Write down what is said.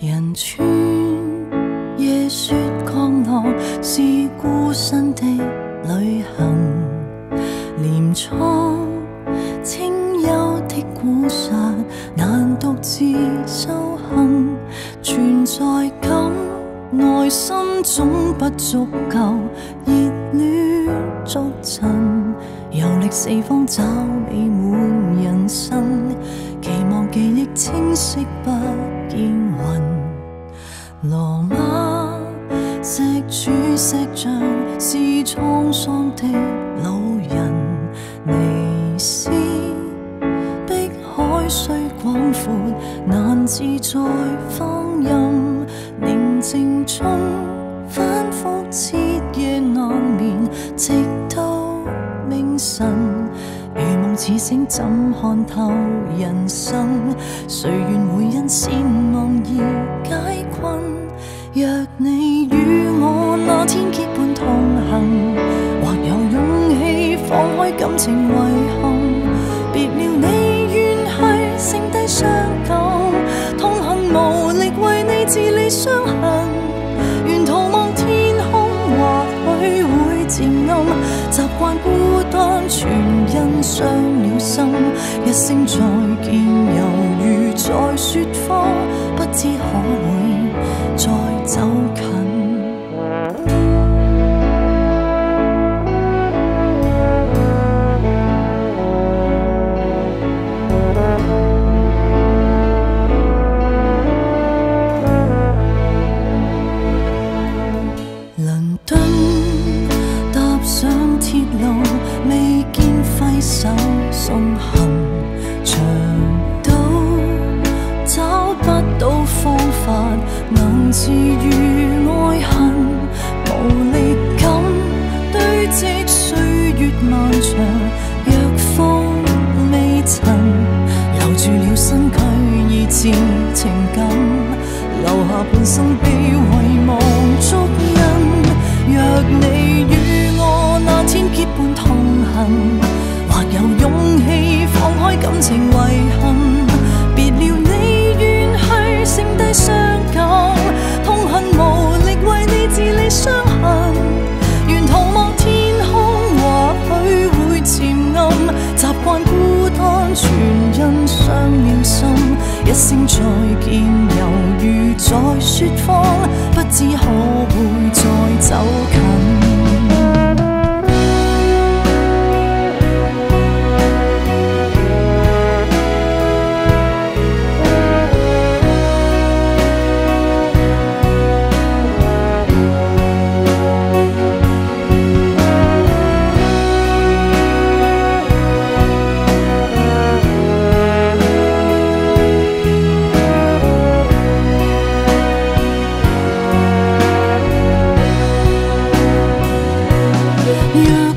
人村，夜雪降落是孤身的旅行。廉仓清幽的古刹，难独自修行。存在感，内心总不足够热恋足尘。游历四方找美满石像是沧桑的老人，尼斯碧海虽广阔，难自在放任。宁静中反复彻夜难眠，直到。明晨，如梦似醒，怎看透人生？谁愿会因善忘而天结伴同行，或有勇气放开感情遗憾。别了你愿去剩低伤感，痛恨无力为你治理伤痕。沿途望天空，或许会渐暗，习惯孤单。全因伤了心，一声再见，留住了身躯以至情感，留下半生被遗忘足印。一声再见，犹如在说谎，不知可会再走。you.